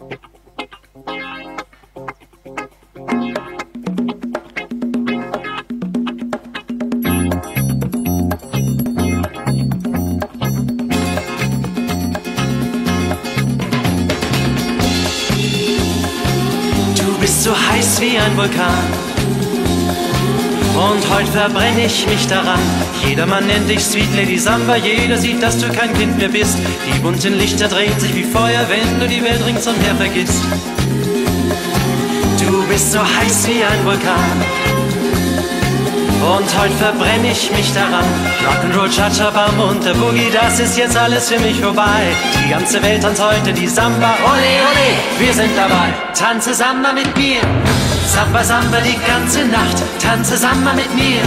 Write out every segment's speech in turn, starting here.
Du bist so heiß wie ein Vulkan. Und heute verbrenne ich mich daran. Jedermann nennt dich Sweet Lady Samba. Jeder sieht, dass du kein Kind mehr bist. Die bunten Lichter drehen sich wie Feuer, wenn du die Welt ringsumher vergisst. Du bist so heiß wie ein Vulkan. Und heute verbrenne ich mich daran. Rock'n'Roll, Cha-Cha-Bam und der Boogie, das ist jetzt alles für mich vorbei. Die ganze Welt tanzt heute die Samba. Ole, ole, wir sind dabei. Tanze Samba mit mir. Samba, Samba die ganze Nacht. Tanze Samba mit mir.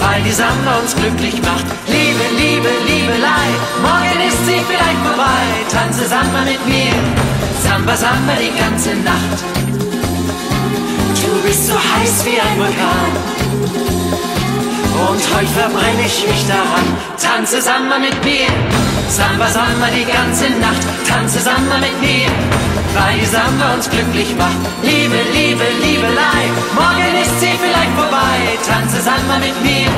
Weil die Samba uns glücklich macht. Liebe, Liebe, Liebelei. Morgen ist sie vielleicht vorbei. Tanze Samba mit mir. Samba, Samba die ganze Nacht. Du bist so heiß wie ein Vulkan. Und heute verbrenne ich mich daran. Tanze Samba mit mir. Samba, Samba die ganze Nacht. Tanze Samba mit mir. Weil die Samba uns glücklich macht. Liebe, Liebe, Liebelei. Morgen ist sie vielleicht vorbei. Tanze Samba mit mir.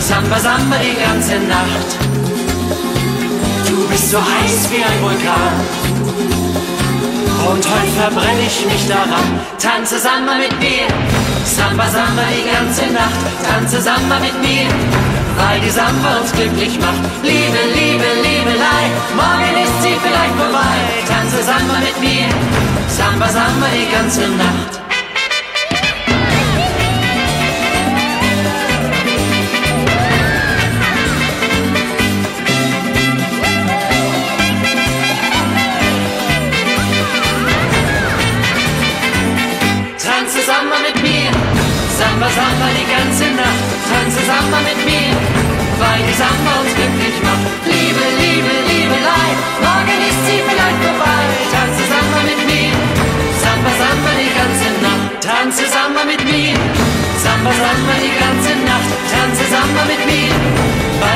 Samba, Samba die ganze Nacht. Du bist so heiß wie ein Vulkan. Und heute verbrenne ich mich daran. Tanze Samba mit mir. Samba, Samba die ganze Nacht. Tanze Samba mit mir. Weil die Samba uns glücklich macht. Liebe, Liebe, Liebelei. Morgen ist sie vielleicht vorbei. Tanze Samba mit mir. Samba, Samba die ganze Nacht. Samba, Samba die ganze Nacht. Tanze Samba mit mir, weil die Samba uns glücklich macht. Liebe, Liebe, Liebelei, morgen ist sie vielleicht vorbei. Tanze Samba mit mir, Samba, Samba die ganze Nacht. Tanze Samba mit mir, Samba, Samba die ganze Nacht. Tanze Samba mit mir, weil